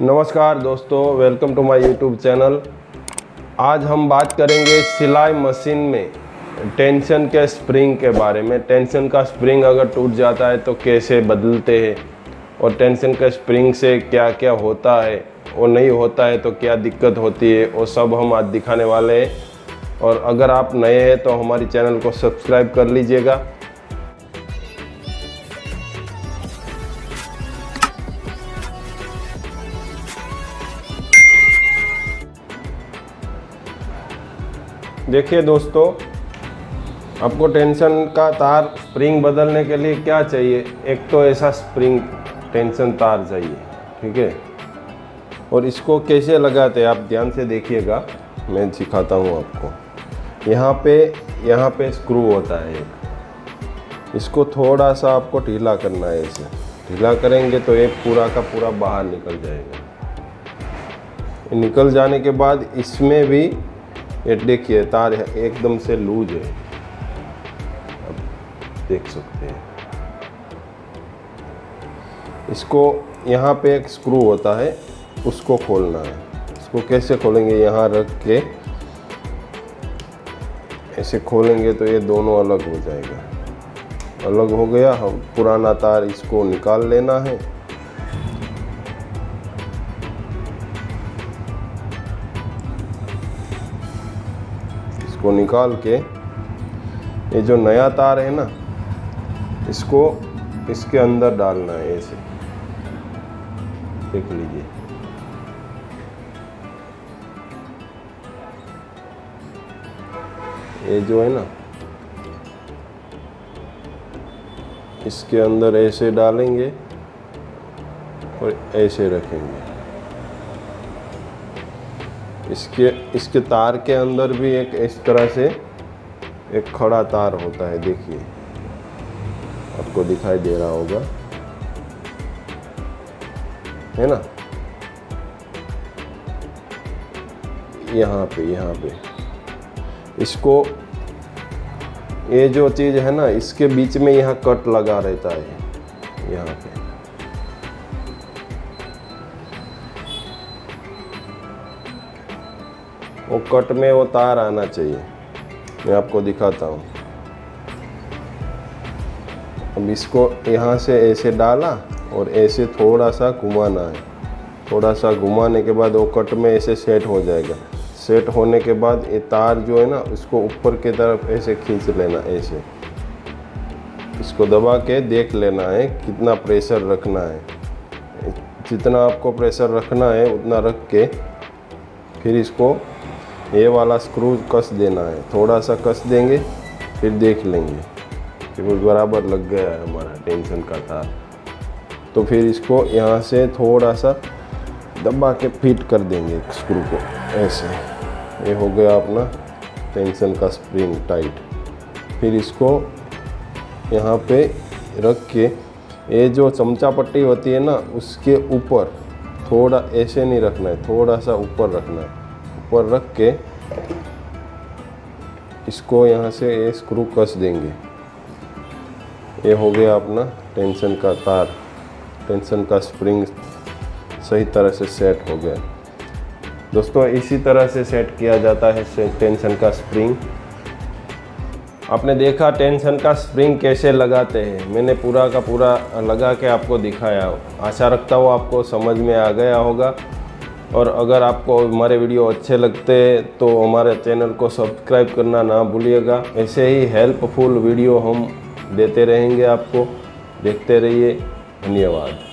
नमस्कार दोस्तों welcome to my YouTube channel आज हम बात करेंगे सिलाई मशीन में टेंशन के स्प्रिंग के बारे में। टेंशन का स्प्रिंग अगर टूट जाता है तो कैसे बदलते हैं? और टेंशन के स्प्रिंग से क्या क्या होता है? वो नहीं होता है तो क्या दिक्कत होती है? वो सब हम आज दिखाने वाले हैं। और अगर आप नए हैं तो हमारी चैनल को सब्सक्राइब कर लीजिएगा। देखिए दोस्तों, आपको टेंशन का तार स्प्रिंग बदलने के लिए क्या चाहिए? एक तो ऐसा स्प्रिंग टेंशन तार चाहिए, ठीक है? और इसको कैसे लगाते हैं आप ध्यान से देखिएगा, मैं सिखाता हूँ आपको। यहाँ पे यहाँ पे स्क्रू होता है एक। इसको थोड़ा सा आपको ढीला करना है इसे ढीला करेंगे तो एक पूरा का पूरा बाहर निकल जाएगा। निकल जाने के बाद इसमें भी ये देखिए, तार एकदम से लूज है। अब देख सकते हैं। इसको यहाँ पे एक स्क्रू होता है, उसको खोलना है। इसको कैसे खोलेंगे, यहाँ रख के? ऐसे खोलेंगे तो ये दोनों अलग हो जाएगा। अलग हो गया हम पुराना तार इसको निकाल लेना है। इसको निकाल के, ये जो नया तार है ना, इसको इसके अंदर डालना है ऐसे। देख लीजिए। ये जो है ना, इसके अंदर ऐसे डालेंगे और ऐसे रखेंगे। इसके इसके तार के अंदर भी एक इस तरह से एक खड़ा तार होता है, देखिए। आपको दिखाई दे रहा होगा। है ना? यहाँ पे यहाँ पे। इसको, ये जो चीज़ है ना, इसके बीच में यहाँ कट लगा रहता है। यहाँ पे। वो कट में वो तार आना चाहिए। मैं आपको दिखाता हूँ। अब इसको यहाँ से ऐसे डाला और ऐसे थोड़ा सा घुमाना है। थोड़ा सा घुमाने के बाद वो कट में ऐसे सेट हो जाएगा। सेट होने के बाद ये तार जो है ना, उसको ऊपर की तरफ़ ऐसे खींच लेना, ऐसे। इसको दबा के देख लेना है कितना प्रेशर रखना है। जितना आपको प्रेशर रखना है, उतना रख के फिर इसको ये वाला स्क्रू कस देना है। थोड़ा सा कस देंगे, फिर देख लेंगे। कि वो बराबर लग गया है हमारा टेंशन का था। तो फिर इसको यहाँ से थोड़ा सा दबा के फिट कर देंगे स्क्रू को, ऐसे। ये हो गया अपना टेंशन का स्प्रिंग टाइट फिर इसको यहाँ पे रख के, ये जो चमचा पट्टी होती है ना, उसके ऊपर थोड़ा, ऐसे नहीं रखना है, थोड़ा सा ऊपर रखना है। ऊपर रख के इसको यहाँ से ये स्क्रू कस देंगे। ये हो गया अपना टेंशन का तार। टेंशन का स्प्रिंग सही तरह से सेट हो गया। दोस्तों, इसी तरह से सेट किया जाता है टेंशन का स्प्रिंग आपने देखा टेंशन का स्प्रिंग कैसे लगाते हैं? मैंने पूरा का पूरा लगा के आपको दिखाया। आशा रखता हूँ आपको समझ में आ गया होगा। और अगर आपको हमारे वीडियो अच्छे लगते हैं तो हमारे चैनल को सब्सक्राइब करना ना भूलिएगा। ऐसे ही हेल्पफुल वीडियो हम देते रहेंगे आपको। देखते रहिए। धन्यवाद।